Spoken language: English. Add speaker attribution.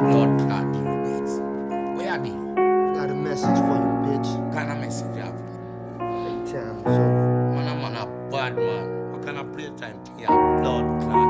Speaker 1: Lord, God, you bitch. Where are you?
Speaker 2: Got a message for you, bitch.
Speaker 1: Got a message you have?
Speaker 2: Hey, time man. over.
Speaker 1: Man, a man a bad man. What kind of playtime to you have? Blood clot